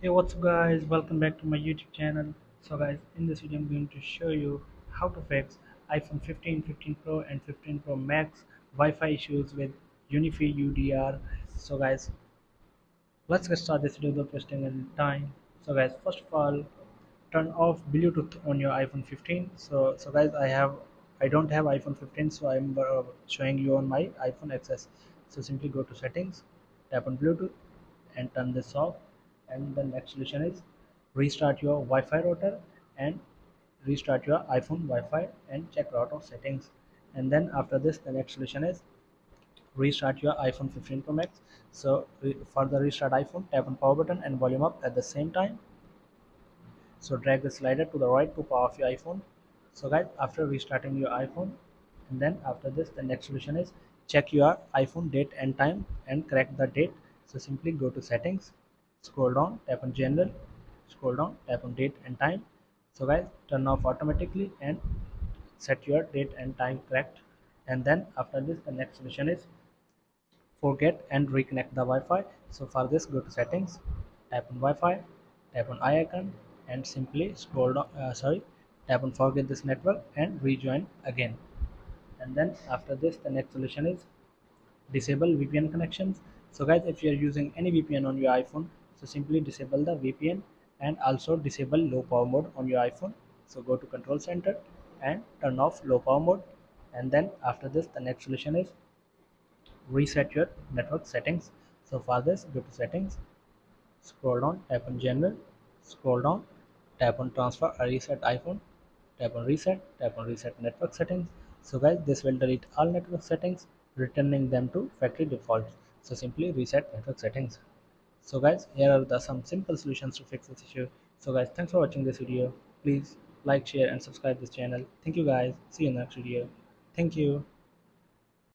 Hey what's up guys? Welcome back to my YouTube channel. So guys in this video I'm going to show you how to fix iPhone 15 15 Pro and 15 Pro Max Wi-Fi issues with UniFi UDR so guys let's get started. This video without wasting any time so guys first of all turn off Bluetooth on your iPhone 15 so so guys I have I don't have iPhone 15 so I'm uh, showing you on my iPhone XS so simply go to settings tap on Bluetooth and turn this off and the next solution is restart your Wi-Fi router and restart your iPhone Wi-Fi and check out of settings. And then after this the next solution is restart your iPhone 15 Pro Max. So for the restart iPhone tap on power button and volume up at the same time. So drag the slider to the right to power off your iPhone. So guys after restarting your iPhone and then after this the next solution is check your iPhone date and time and correct the date. So simply go to settings scroll down tap on general scroll down tap on date and time. So guys turn off automatically and set your date and time correct. And then after this the next solution is forget and reconnect the Wi-Fi. So for this go to settings tap on Wi-Fi tap on eye icon and simply scroll down uh, sorry tap on forget this network and rejoin again. And then after this the next solution is disable VPN connections. So guys if you are using any VPN on your iPhone so simply disable the VPN and also disable low power mode on your iPhone. So go to control center and turn off low power mode. And then after this the next solution is reset your network settings. So for this go to settings scroll down tap on general scroll down tap on transfer or reset iphone tap on reset tap on reset network settings. So guys this will delete all network settings returning them to factory defaults. So simply reset network settings so guys here are the some simple solutions to fix this issue. So guys thanks for watching this video. Please like share and subscribe this channel. Thank you guys. See you in the next video. Thank you